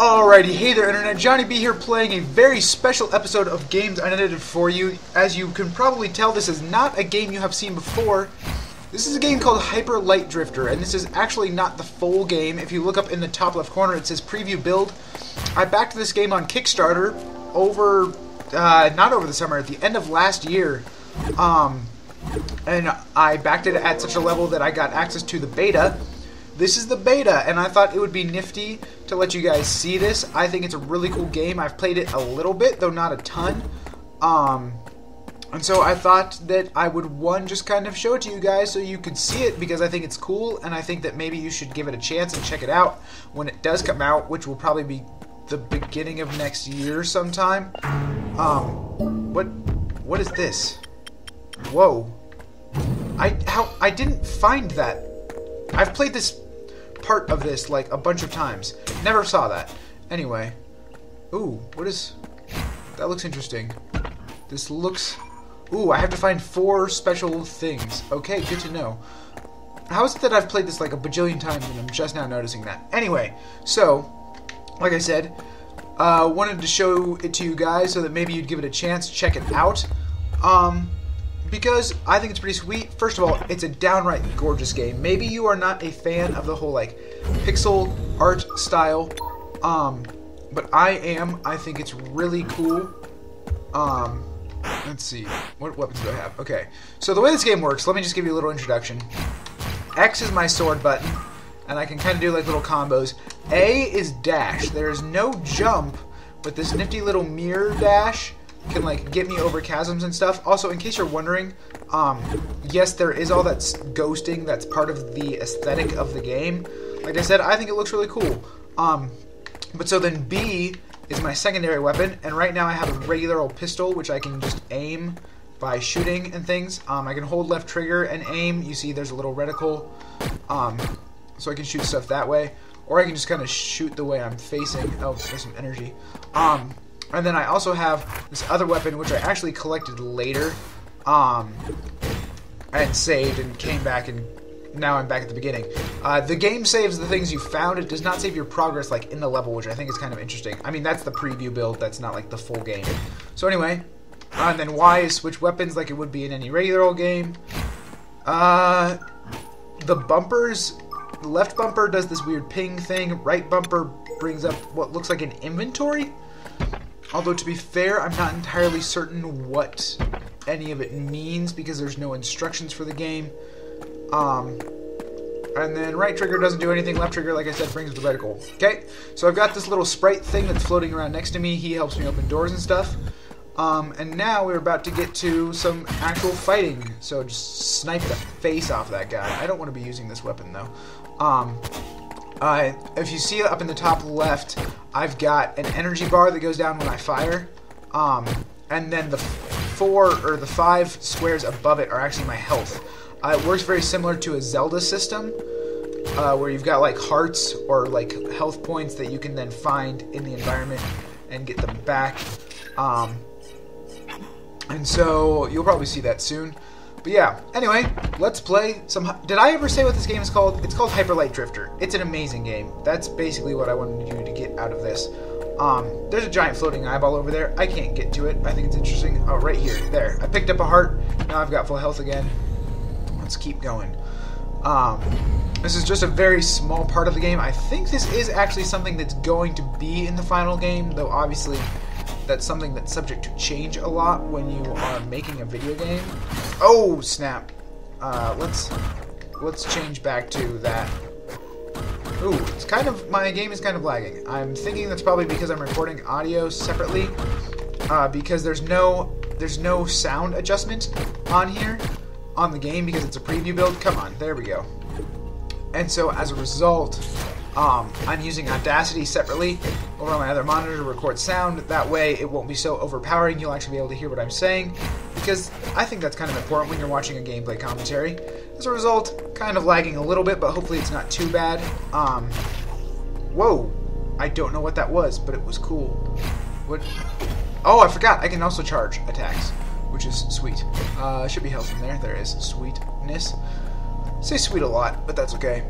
Alrighty, hey there Internet, Johnny B here playing a very special episode of Games Unedited for you. As you can probably tell, this is not a game you have seen before. This is a game called Hyper Light Drifter, and this is actually not the full game. If you look up in the top left corner, it says Preview Build. I backed this game on Kickstarter over, uh, not over the summer, at the end of last year. Um, and I backed it at such a level that I got access to the beta. This is the beta, and I thought it would be nifty to let you guys see this. I think it's a really cool game. I've played it a little bit, though not a ton. Um, and so I thought that I would, one, just kind of show it to you guys so you could see it because I think it's cool, and I think that maybe you should give it a chance and check it out when it does come out, which will probably be the beginning of next year sometime. Um, what, what is this? Whoa. I, how, I didn't find that. I've played this part of this like a bunch of times. Never saw that. Anyway. Ooh, what is... That looks interesting. This looks... Ooh, I have to find four special things. Okay, good to know. How is it that I've played this like a bajillion times and I'm just now noticing that? Anyway, so, like I said, uh, wanted to show it to you guys so that maybe you'd give it a chance, check it out. Um, because I think it's pretty sweet. First of all, it's a downright gorgeous game. Maybe you are not a fan of the whole like pixel art style, um, but I am. I think it's really cool. Um, let's see, what weapons do I have? Okay, so the way this game works, let me just give you a little introduction. X is my sword button, and I can kind of do like little combos. A is dash. There is no jump, but this nifty little mirror dash can like get me over chasms and stuff. Also, in case you're wondering, um, yes, there is all that ghosting that's part of the aesthetic of the game. Like I said, I think it looks really cool. Um, but so then B is my secondary weapon, and right now I have a regular old pistol, which I can just aim by shooting and things. Um, I can hold left trigger and aim. You see there's a little reticle, um, so I can shoot stuff that way. Or I can just kind of shoot the way I'm facing. Oh, there's some energy. Um, and then I also have this other weapon, which I actually collected later, um, and saved and came back and now I'm back at the beginning. Uh, the game saves the things you found. It does not save your progress like in the level, which I think is kind of interesting. I mean, that's the preview build. That's not like the full game. So anyway, uh, and then Y is switch weapons like it would be in any regular old game. Uh, the bumpers, left bumper does this weird ping thing. Right bumper brings up what looks like an inventory. Although, to be fair, I'm not entirely certain what any of it means because there's no instructions for the game. Um, and then right trigger doesn't do anything. Left trigger, like I said, brings the reticle. Okay, so I've got this little sprite thing that's floating around next to me. He helps me open doors and stuff. Um, and now we're about to get to some actual fighting. So just snipe the face off that guy. I don't want to be using this weapon though. Um, uh, if you see up in the top left, I've got an energy bar that goes down when I fire. Um, and then the four or the five squares above it are actually my health. Uh, it works very similar to a Zelda system, uh, where you've got like hearts or like health points that you can then find in the environment and get them back. Um, and so you'll probably see that soon. But yeah, anyway, let's play some. Did I ever say what this game is called? It's called Hyper Light Drifter. It's an amazing game. That's basically what I wanted you to get out of this. Um, there's a giant floating eyeball over there. I can't get to it. I think it's interesting. Oh, right here. There. I picked up a heart. Now I've got full health again. Let's keep going. Um, this is just a very small part of the game. I think this is actually something that's going to be in the final game, though obviously that's something that's subject to change a lot when you are making a video game. Oh snap! Uh, let's let's change back to that. Ooh, it's kind of my game is kind of lagging. I'm thinking that's probably because I'm recording audio separately, uh, because there's no there's no sound adjustment on here on the game because it's a preview build. Come on, there we go. And so as a result, um, I'm using Audacity separately over on my other monitor to record sound. That way, it won't be so overpowering. You'll actually be able to hear what I'm saying, because I think that's kind of important when you're watching a gameplay commentary. As a result, kind of lagging a little bit, but hopefully it's not too bad. Um, whoa, I don't know what that was, but it was cool. What? Oh, I forgot. I can also charge attacks, which is sweet. Uh, should be health in there. There is sweetness. Say sweet a lot, but that's okay.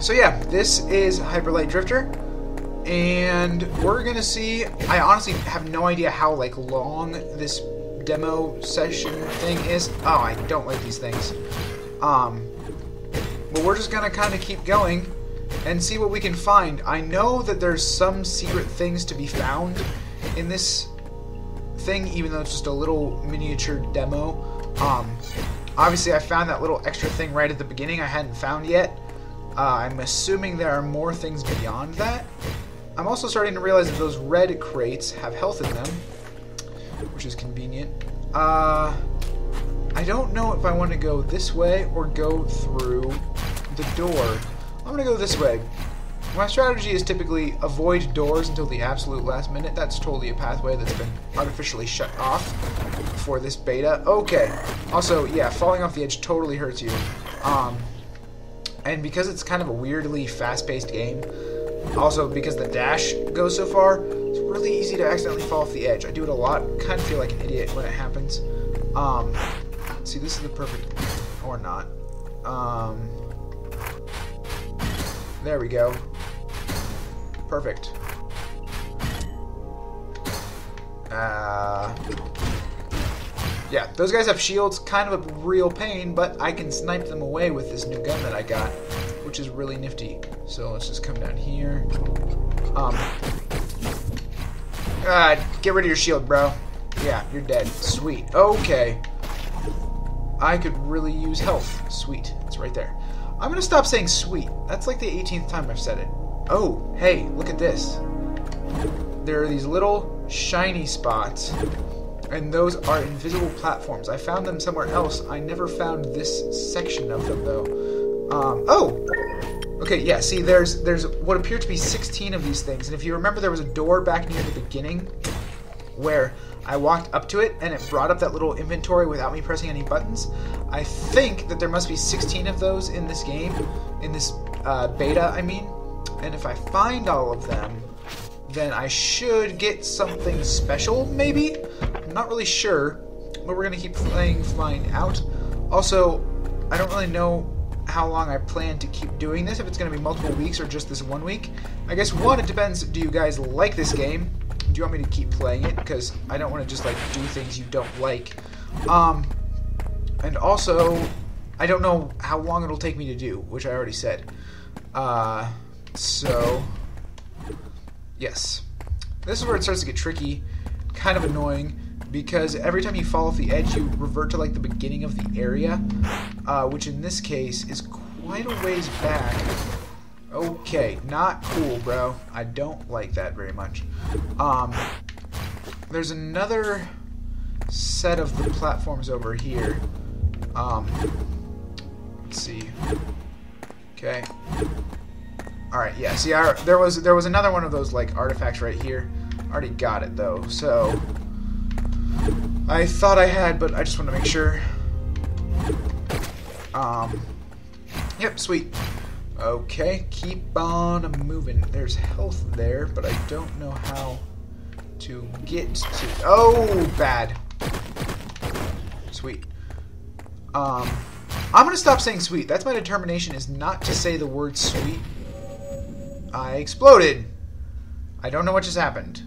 So yeah, this is Hyper Light Drifter. and we're gonna see. I honestly have no idea how like long this demo session thing is. Oh, I don't like these things. Um, but we're just gonna kind of keep going and see what we can find. I know that there's some secret things to be found in this thing, even though it's just a little miniature demo. Um, obviously, I found that little extra thing right at the beginning I hadn't found yet. Uh, I'm assuming there are more things beyond that. I'm also starting to realize that those red crates have health in them, which is convenient. Uh, I don't know if I want to go this way or go through the door. I'm going to go this way. My strategy is typically avoid doors until the absolute last minute. That's totally a pathway that's been artificially shut off for this beta. Okay. Also, yeah, falling off the edge totally hurts you. Um, and because it's kind of a weirdly fast-paced game, also, because the dash goes so far, it's really easy to accidentally fall off the edge. I do it a lot. Kind of feel like an idiot when it happens. Um, see, this is the perfect... Or not. Um, there we go. Perfect. Uh, yeah, those guys have shields. Kind of a real pain, but I can snipe them away with this new gun that I got which is really nifty. So let's just come down here. Um. Uh, get rid of your shield, bro. Yeah, you're dead. Sweet. Okay. I could really use health. Sweet. It's right there. I'm gonna stop saying sweet. That's like the 18th time I've said it. Oh, hey, look at this. There are these little shiny spots, and those are invisible platforms. I found them somewhere else. I never found this section of them, though. Um, oh! Okay, yeah, see, there's there's what appear to be 16 of these things, and if you remember, there was a door back near the beginning where I walked up to it and it brought up that little inventory without me pressing any buttons. I think that there must be 16 of those in this game, in this uh, beta, I mean. And if I find all of them, then I should get something special, maybe? I'm not really sure, but we're going to keep playing Flying Out. Also, I don't really know how long I plan to keep doing this, if it's going to be multiple weeks or just this one week. I guess, one, it depends, do you guys like this game? Do you want me to keep playing it? Because I don't want to just, like, do things you don't like. Um, and also, I don't know how long it'll take me to do, which I already said. Uh, so, yes. This is where it starts to get tricky, kind of annoying, because every time you fall off the edge, you revert to like the beginning of the area, uh, which in this case is quite a ways back. Okay, not cool, bro. I don't like that very much. Um, there's another set of the platforms over here. Um, let's see. Okay. All right, yeah. See, I, there was there was another one of those like artifacts right here. Already got it though, so I thought I had, but I just want to make sure. Um, yep, sweet. Okay, keep on moving. There's health there, but I don't know how to get to... Oh, bad. Sweet. Um, I'm going to stop saying sweet. That's my determination, is not to say the word sweet. I exploded. I don't know what just happened.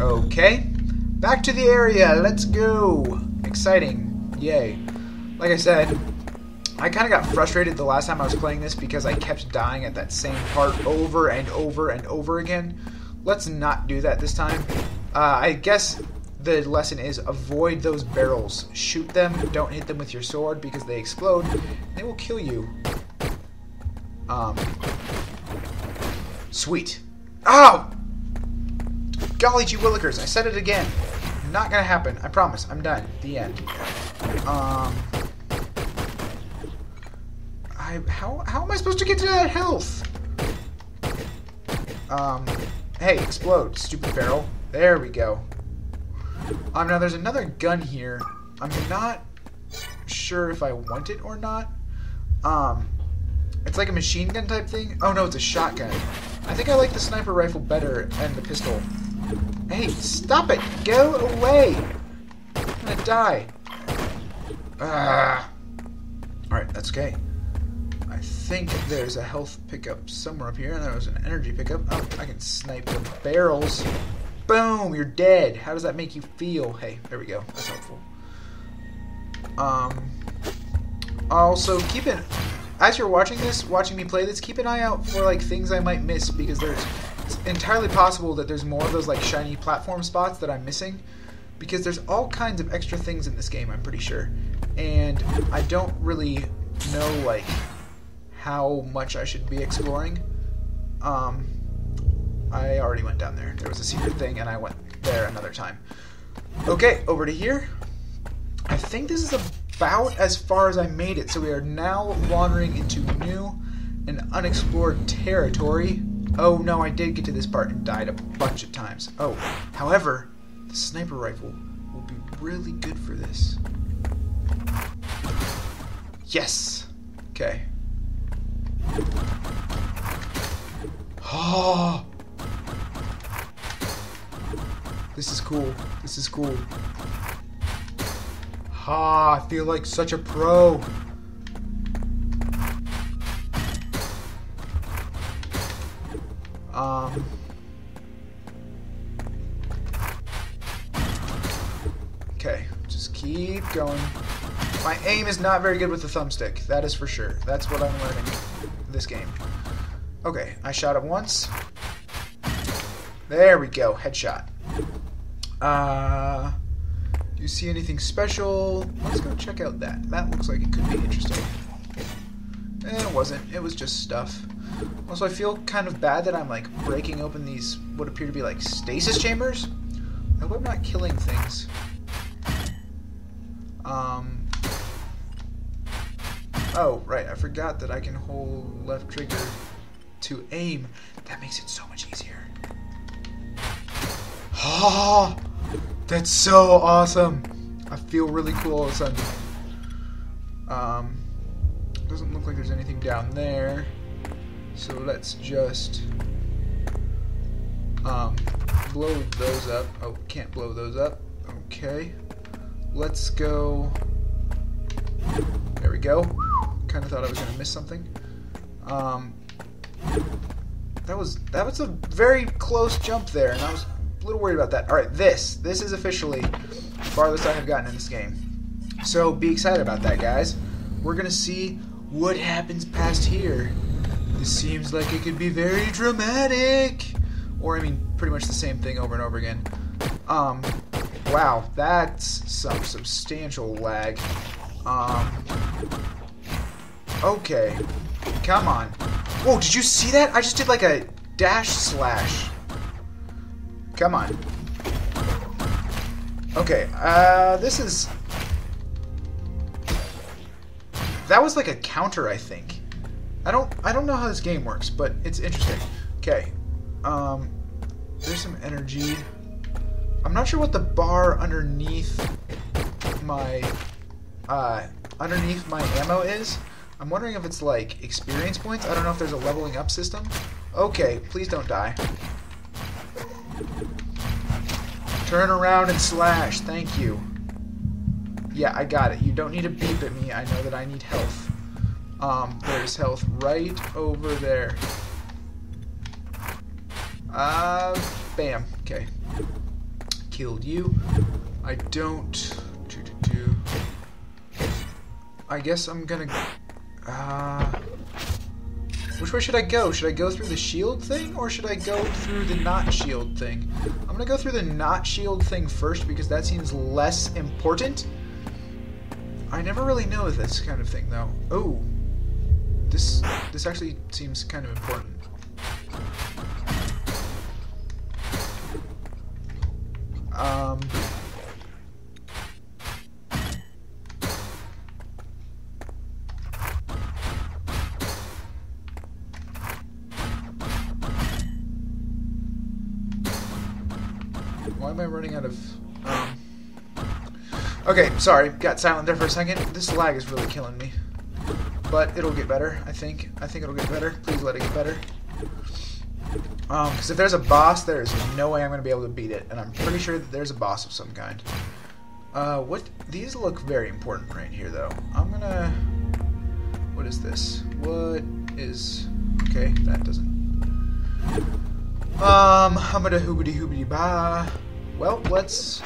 Okay. Back to the area. Let's go. Exciting. Yay. Like I said, I kind of got frustrated the last time I was playing this because I kept dying at that same part over and over and over again. Let's not do that this time. Uh, I guess the lesson is avoid those barrels. Shoot them, don't hit them with your sword because they explode. They will kill you. Um, sweet. Oh! Golly gee willikers, I said it again. Not gonna happen. I promise. I'm done. The end. Um... I... How, how am I supposed to get to that health? Um... Hey, explode, stupid barrel. There we go. Um, now there's another gun here. I'm not sure if I want it or not. Um, it's like a machine gun type thing. Oh no, it's a shotgun. I think I like the sniper rifle better and the pistol. Hey, stop it! Go away! I'm gonna die. Ah. Alright, that's okay. I think there's a health pickup somewhere up here, and there was an energy pickup. Oh, I can snipe the barrels. Boom, you're dead. How does that make you feel? Hey, there we go. That's helpful. Um, also, keep it as you're watching this, watching me play this, keep an eye out for like things I might miss because there's it's entirely possible that there's more of those like shiny platform spots that I'm missing because there's all kinds of extra things in this game, I'm pretty sure. And I don't really know like how much I should be exploring. Um I already went down there. There was a secret thing and I went there another time. Okay, over to here. I think this is about as far as I made it, so we are now wandering into new and unexplored territory. Oh no, I did get to this part and died a bunch of times. Oh, however, the sniper rifle will be really good for this. Yes! Okay. Oh! This is cool. This is cool. Ha, I feel like such a pro. Um... Okay, just keep going. My aim is not very good with the thumbstick, that is for sure. That's what I'm learning this game. Okay, I shot it once. There we go, headshot. Uh, do you see anything special? Let's go check out that. That looks like it could be interesting. And it wasn't, it was just stuff. Also, I feel kind of bad that I'm like breaking open these what appear to be like stasis chambers. I hope I'm not killing things. Um. Oh, right. I forgot that I can hold left trigger to aim. That makes it so much easier. Oh, that's so awesome. I feel really cool all of a sudden. Um, doesn't look like there's anything down there. So let's just um, blow those up. Oh, can't blow those up. Okay. Let's go. There we go. Kind of thought I was going to miss something. Um, that was that was a very close jump there, and I was a little worried about that. All right, this this is officially the farthest I have gotten in this game. So be excited about that, guys. We're gonna see what happens past here. This seems like it could be very dramatic, or I mean, pretty much the same thing over and over again. Um, wow, that's some substantial lag. Um, okay, come on. Whoa, did you see that? I just did like a dash slash. Come on. Okay, uh, this is... That was like a counter, I think. I don't, I don't know how this game works, but it's interesting. Okay, um, there's some energy. I'm not sure what the bar underneath my, uh, underneath my ammo is. I'm wondering if it's like experience points. I don't know if there's a leveling up system. Okay, please don't die. Turn around and slash. Thank you. Yeah, I got it. You don't need to beep at me. I know that I need health. Um, there's health right over there. Uh, bam. Okay. Killed you. I don't... Do. do, do. I guess I'm gonna... Uh... Which way should I go? Should I go through the shield thing, or should I go through the not shield thing? I'm gonna go through the not shield thing first, because that seems less important. I never really know this kind of thing, though. Oh, this this actually seems kind of important. Am I running out of... Um, okay, sorry. Got silent there for a second. This lag is really killing me. But it'll get better, I think. I think it'll get better. Please let it get better. Um, because if there's a boss, there's no way I'm going to be able to beat it. And I'm pretty sure that there's a boss of some kind. Uh, what... These look very important right here, though. I'm gonna... What is this? What is okay. That doesn't. Um, I'm going to hoobity hoobity ba. Well, let's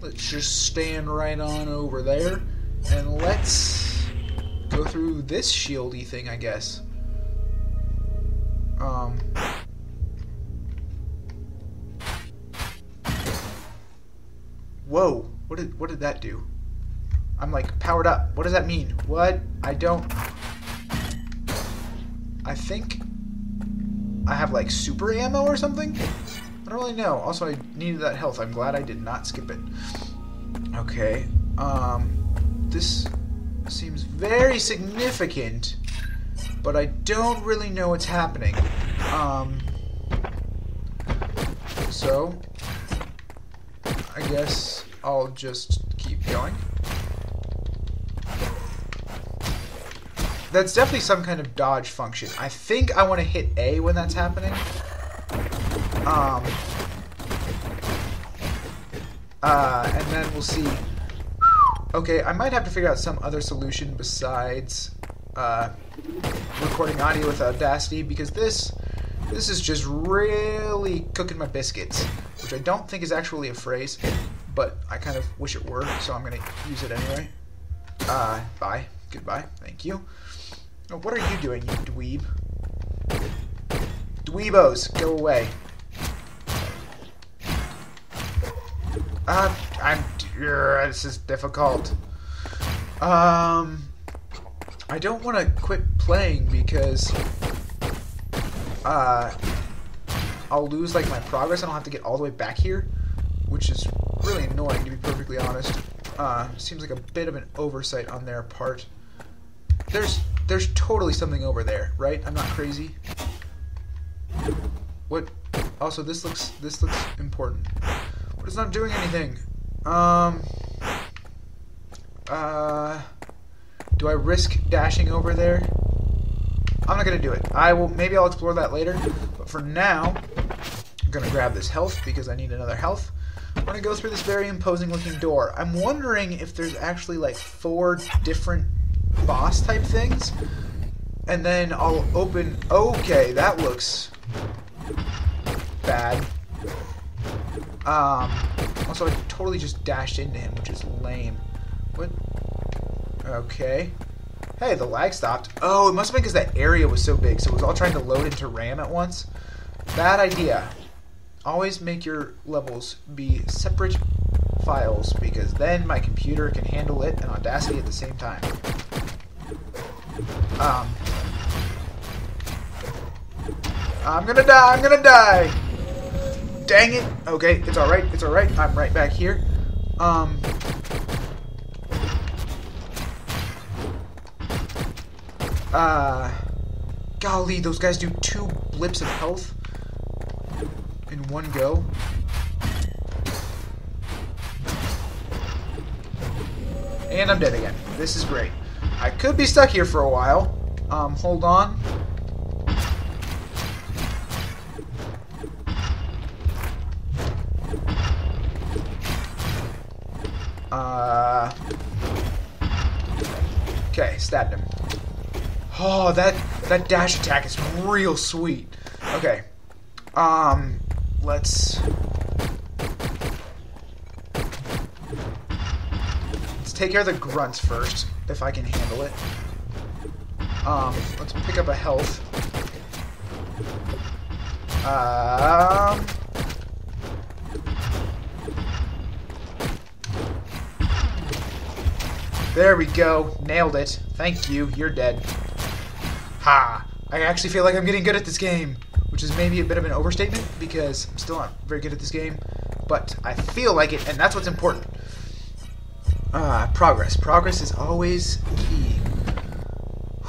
let's just stand right on over there, and let's go through this shieldy thing, I guess. Um. Whoa! What did what did that do? I'm like powered up. What does that mean? What? I don't. I think I have like super ammo or something. Really know. Also, I needed that health. I'm glad I did not skip it. Okay. Um, this seems very significant, but I don't really know what's happening. Um, so I guess I'll just keep going. That's definitely some kind of dodge function. I think I want to hit A when that's happening. Um, uh, and then we'll see. Okay, I might have to figure out some other solution besides uh, recording audio with Audacity because this this is just really cooking my biscuits, which I don't think is actually a phrase, but I kind of wish it were, so I'm gonna use it anyway. Uh, bye. Goodbye. Thank you. What are you doing, you dweeb? Dweebos, go away. Uh, I'm. Uh, this is difficult. Um, I don't want to quit playing because uh, I'll lose like my progress. I don't have to get all the way back here, which is really annoying to be perfectly honest. Uh, seems like a bit of an oversight on their part. There's there's totally something over there, right? I'm not crazy. What? Also, this looks this looks important. It's not doing anything. Um. Uh. Do I risk dashing over there? I'm not gonna do it. I will. Maybe I'll explore that later. But for now, I'm gonna grab this health because I need another health. I'm gonna go through this very imposing looking door. I'm wondering if there's actually like four different boss type things. And then I'll open... Okay, that looks bad. Um, also, I totally just dashed into him, which is lame. What? Okay. Hey, the lag stopped. Oh, it must have been because that area was so big, so it was all trying to load into RAM at once. Bad idea. Always make your levels be separate files, because then my computer can handle it and Audacity at the same time. Um, I'm gonna die, I'm gonna die! Dang it! Okay, it's alright, it's alright. I'm right back here. Um... Uh... Golly, those guys do two blips of health in one go. And I'm dead again. This is great. I could be stuck here for a while. Um, hold on. Stabbed him. Oh, that that dash attack is real sweet. Okay. Um, let's let's take care of the grunts first if I can handle it. Um, let's pick up a health. Um... There we go. Nailed it. Thank you. You're dead. Ha! I actually feel like I'm getting good at this game, which is maybe a bit of an overstatement because I'm still not very good at this game, but I feel like it, and that's what's important. Uh, progress. Progress is always key.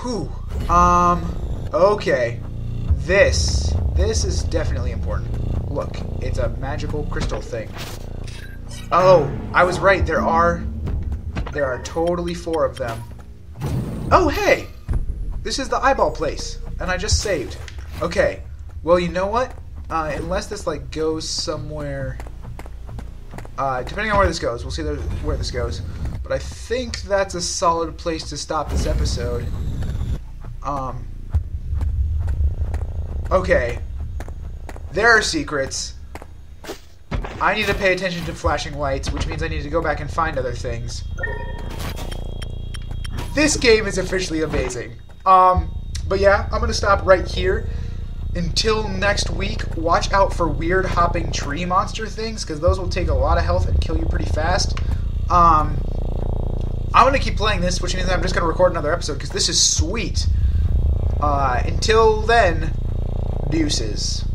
Whew. Um, okay. This. This is definitely important. Look, it's a magical crystal thing. Oh, I was right. There are... There are totally four of them. Oh, hey! This is the eyeball place. And I just saved. Okay. Well, you know what? Uh, unless this, like, goes somewhere... Uh, depending on where this goes, we'll see where this goes. But I think that's a solid place to stop this episode. Um, Okay. There are secrets. I need to pay attention to flashing lights, which means I need to go back and find other things. This game is officially amazing. Um, but yeah, I'm gonna stop right here. Until next week, watch out for weird hopping tree monster things, because those will take a lot of health and kill you pretty fast. Um, I'm gonna keep playing this, which means I'm just gonna record another episode, because this is sweet. Uh, until then, deuces.